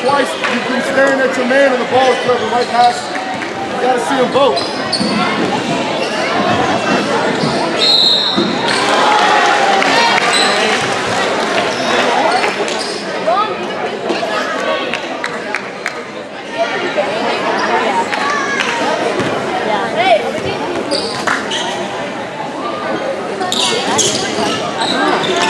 twice you've been staring at your man and the ball's driven right past you. You gotta see them both. Hey,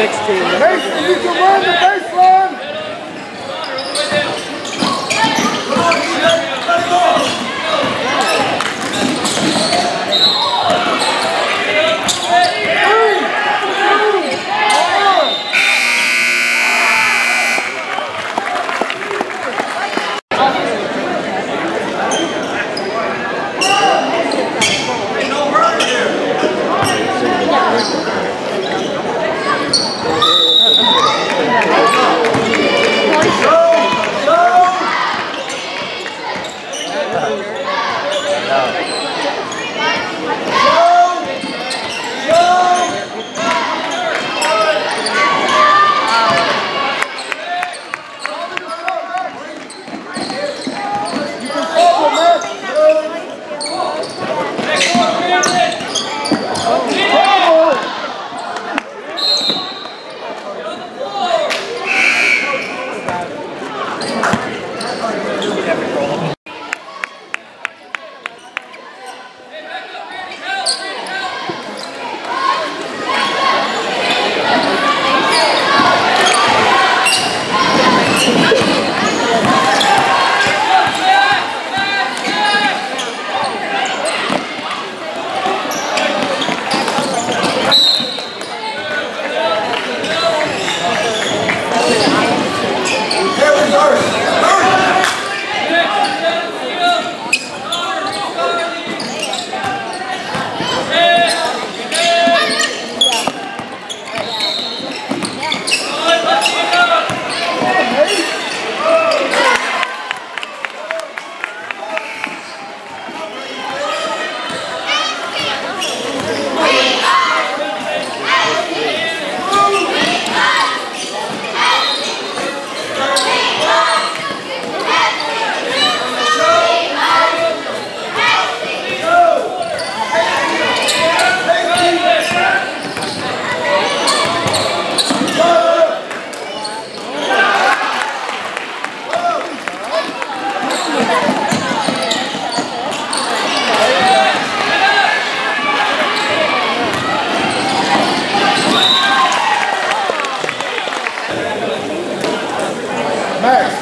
Mason, you can run the baseline.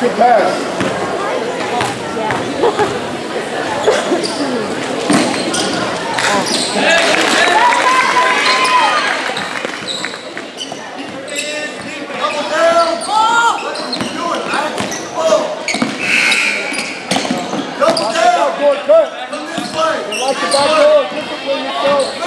Good pass. Cut. Like.